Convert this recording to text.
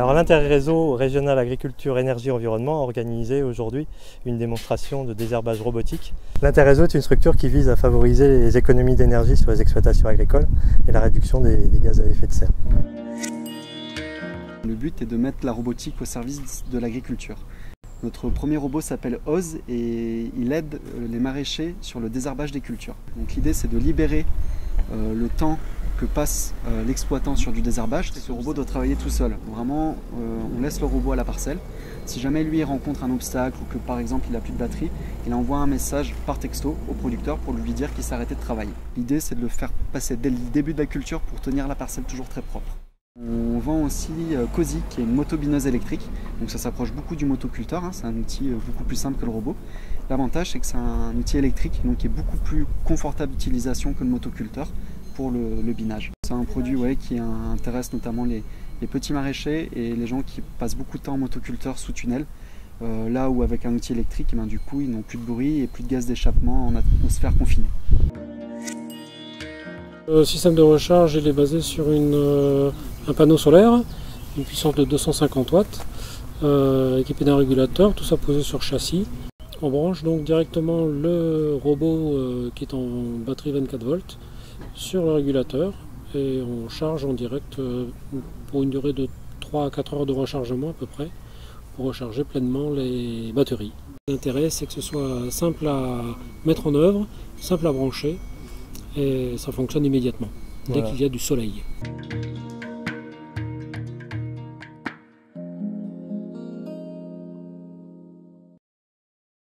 Alors l'interréseau régional agriculture, énergie, environnement a organisé aujourd'hui une démonstration de désherbage robotique. L'interréseau est une structure qui vise à favoriser les économies d'énergie sur les exploitations agricoles et la réduction des, gaz à effet de serre. Le but est de mettre la robotique au service de l'agriculture. Notre premier robot s'appelle Oz et il aide euh, les maraîchers sur le désherbage des cultures. Donc l'idée c'est de libérer euh, le temps que passe euh, l'exploitant sur du désherbage. Ce robot doit travailler tout seul. Vraiment, on laisse le robot à la parcelle. Si jamais lui rencontre un obstacle ou que par exemple il n'a plus de batterie, il envoie un message par texto au producteur pour lui dire qu'il s'arrêtait de travailler. L'idée c'est de le faire passer dès le début de la culture pour tenir la parcelle toujours très propre. On vend aussi euh, Cozy, qui est une motobineuse électrique. Donc ça s'approche beaucoup du motoculteur, hein. c'est un outil euh, beaucoup plus simple que le robot. L'avantage, c'est que c'est un outil électrique, donc qui est beaucoup plus confortable d'utilisation que le motoculteur le, binage. C'est un produit qui intéresse notamment les, petits maraîchers et les gens qui passent beaucoup de temps en motoculteur sous tunnel. Euh, là où avec un outil électrique, eh ben, du coup, ils n'ont plus de bruit et plus de gaz d'échappement en atmosphère confinée. Le système de recharge il est basé sur une, un panneau solaire, une puissance de 250 watts, euh, équipé d'un régulateur, tout ça posé sur châssis. On branche donc directement le robot euh, qui est en batterie 24 volts sur le régulateur et on charge en direct euh, pour une durée de 3 à 4 heures de rechargement à peu près pour recharger pleinement les batteries. L'intérêt c'est que ce soit simple à mettre en œuvre, simple à brancher et ça fonctionne immédiatement dès qu'il y a du soleil.